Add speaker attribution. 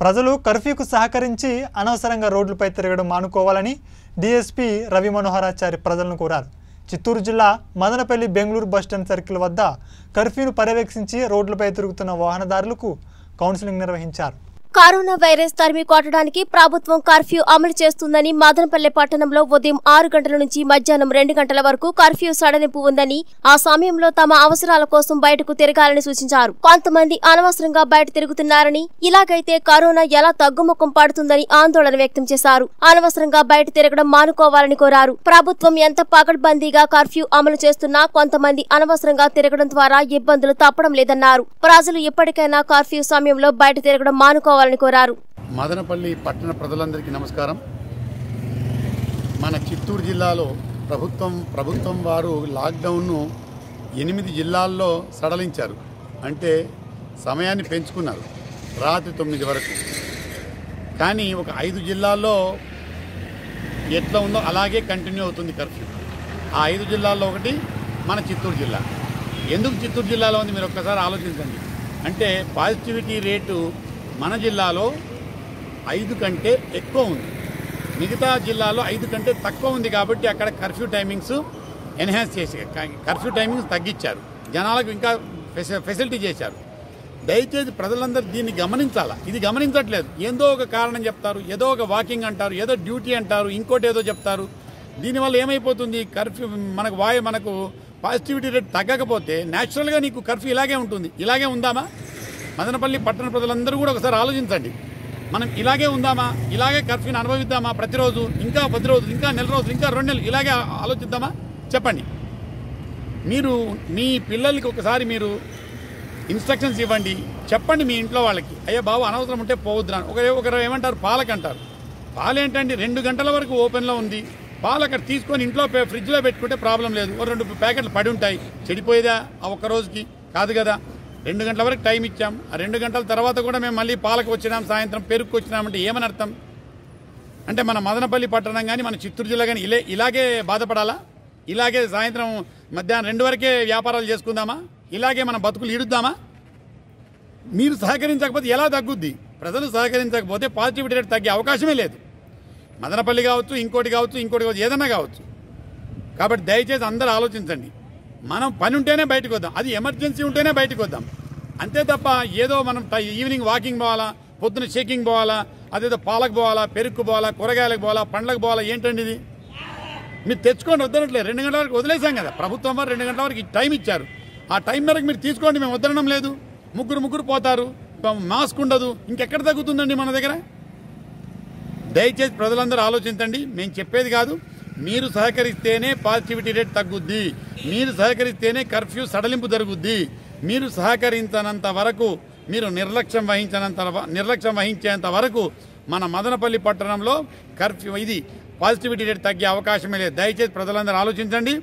Speaker 1: ప్రజలు కర్ఫ్యూకు సహకరించి అనవసరంగా రోడ్లపై తిరగడం మానుకోవాలని డీఎస్పీ రవి మనోహరాచారి ప్రజలను కోరారు. చిత్తూరు జిల్లా మదనపల్లి బెంగళూరు బస్టాండ్ సర్కిల్ వద్ద కర్ఫ్యూను పర్యవేక్షించి రోడ్లపై తిరుగుతున్న వాహనదారులకు కౌన్సిలింగ్ నిర్వహించారు.
Speaker 2: కరోనా వైరస్ తరిమి కొట్టడానికి ప్రభుత్వం కర్ఫ్యూ అమలు చేస్తుందని మదనపల్లె పట్టణంలో ఉదయం ఆరు గంటల నుంచి మధ్యాహ్నం రెండు గంటల వరకు కర్ఫ్యూ సడలింపు ఉందని ఆ సమయంలో తమ అవసరాల కోసం బయటకు తిరగాలని సూచించారు. కొంతమంది అనవసరంగా బయట తిరుగుతున్నారని ఇలాగైతే కరోనా ఎలా తగ్గుముఖం పడుతుందని ఆందోళన వ్యక్తం చేశారు. అనవసరంగా బయట తిరగడం మానుకోవాలని కోరారు. ప్రభుత్వం ఎంత పకడ్బందీగా కర్ఫ్యూ అమలు చేస్తున్నా కొంతమంది అనవసరంగా తిరగడం ద్వారా ఇబ్బందులు తప్పడం లేదన్నారు. ప్రజలు ఇప్పటికైనా కర్ఫ్యూ సమయంలో బయట తిరగడం చేసుకోవాలని కోరారు.
Speaker 3: మదనపల్లి పట్టణ ప్రజలందరికీ నమస్కారం. మన చిత్తూరు జిల్లాలో ప్రభుత్వం ప్రభుత్వం వారు లాక్డౌన్ను ఎనిమిది జిల్లాల్లో సడలించారు. అంటే సమయాన్ని పెంచుకున్నారు. రాత్రి తొమ్మిది వరకు. కానీ ఒక ఐదు జిల్లాల్లో ఎట్లా ఉందో అలాగే కంటిన్యూ అవుతుంది కర్ఫ్యూ. ఆ ఐదు జిల్లాల్లో ఒకటి మన చిత్తూరు జిల్లా. ఎందుకు చిత్తూరు జిల్లాలో ఉంది? మీరు ఒక్కసారి ఆలోచించండి. అంటే పాజిటివిటీ రేటు మన జిల్లాలో ఐదు కంటే ఎక్కువ ఉంది. మిగతా జిల్లాలో ఐదు కంటే తక్కువ ఉంది కాబట్టి అక్కడ కర్ఫ్యూ టైమింగ్స్ ఎన్హాన్స్ చేసి కర్ఫ్యూ టైమింగ్స్ తగ్గించారు. జనాలకు ఇంకా ఫెసి- ఫెసిలిటీ చేశారు. దయచేసి ప్రజలందరూ దీన్ని గమనించాలా? ఇది గమనించట్లేదు. ఏదో ఒక కారణం చెప్తారు ఏదో ఒక వాకింగ్ అంటారు ఏదో డ్యూటీ అంటారు ఇంకోటి ఏదో చెప్తారు. దీనివల్ల ఏమైపోతుంది? కర్ఫ్యూ మనకు వాయు మనకు పాజిటివిటీ రేట్ తగ్గకపోతే న్యాచురల్గా నీకు కర్ఫ్యూ ఇలాగే ఉంటుంది. ఇలాగే ఉందామా? మదనపల్లి పట్టణ ప్రజలందరూ కూడా ఒకసారి ఆలోచించండి. మనం ఇలాగే ఉందామా? ఇలాగే కర్ఫ్యూని అనుభవిద్దామా ప్రతిరోజు? ఇంకా పది రోజులు ఇంకా నెల రోజులు ఇంకా రెండు నెలలు ఇలాగే ఆలోచిద్దామా? చెప్పండి. మీరు మీ పిల్లలకి ఒకసారి మీరు ఇన్స్ట్రక్షన్స్ ఇవ్వండి. చెప్పండి మీ ఇంట్లో వాళ్ళకి. అయ్యా బాబు అనవసరం ఉంటే పోవద్దు అని. ఒకరు ఒకరు ఏమంటారు? పాలకంటారు అంటారు. రెండు గంటల వరకు ఓపెన్లో ఉంది. పాలు అక్కడ తీసుకొని ఇంట్లో ఫ్రిడ్జ్లో పెట్టుకుంటే ప్రాబ్లం లేదు. ఓ రెండు ప్యాకెట్లు పడి ఉంటాయి. చెడిపోయేదా? ఆ ఒక్క రోజుకి కాదు కదా. రెండు గంటల వరకు టైం ఇచ్చాం. ఆ రెండు గంటల తర్వాత కూడా మేము మళ్ళీ పాలకు వచ్చినాం సాయంత్రం పెరుగు వచ్చినామంటే ఏమని అర్థం అంటే మన మదనపల్లి పట్టణం కానీ మన చిత్తూరు జిల్లా కానీ ఇలా ఇలాగే బాధపడాలా? ఇలాగే సాయంత్రం మధ్యాహ్నం రెండు వరకే వ్యాపారాలు చేసుకుందామా? ఇలాగే మన బతుకులు ఇడుద్దామా మీరు సహకరించకపోతే ఎలా తగ్గుద్ది? ప్రజలు సహకరించకపోతే పాజిటివిటీ రేట్ తగ్గే అవకాశమే లేదు. మదనపల్లి కావచ్చు ఇంకోటి కావచ్చు ఇంకోటి కావచ్చు ఏదన్నా కావచ్చు. కాబట్టి దయచేసి అందరూ ఆలోచించండి. మనం పని ఉంటేనే బయటకు వద్దాం. అది ఎమర్జెన్సీ ఉంటేనే బయటకు వద్దాం. అంతే తప్ప ఏదో మనం ఈవినింగ్ వాకింగ్ పోవాలా పొద్దున షేకింగ్ పోవాలా అదేదో పాలకు పోవాలా పెరుక్కు పోవాలా కూరగాయలకు పోవాలా పండ్లకు పోవాలా ఏంటండి ఇది? మీరు తెచ్చుకోండి వద్దనట్లేదు రెండు గంటల వరకు వదిలేసాం కదా. ప్రభుత్వం వారు రెండు గంటల వరకు టైం ఇచ్చారు. ఆ టైం మేరకు మీరు తీసుకోండి మేము వద్దనడం లేదు. ముగ్గురు ముగ్గురు పోతారు. మాస్క్ ఉండదు. ఇంకెక్కడ తగ్గుతుందండి మన దగ్గర? దయచేసి ప్రజలందరూ ఆలోచించండి. మేము చెప్పేది కాదు. మీరు సహకరిస్తేనే పాజిటివిటీ రేట్ తగ్గుద్ది. మీరు సహకరిస్తేనే కర్ఫ్యూ సడలింపు జరుగుద్ది. మీరు సహకరించనంత వరకు మీరు నిర్లక్ష్యం వహించినంత నిర్లక్ష్యం వహించేంత వరకు మన మదనపల్లి పట్టణంలో కర్ఫ్యూ ఇది పాజిటివిటీ రేట్ తగ్గే అవకాశమే లేదు. దయచేసి ప్రజలందరూ ఆలోచించండి.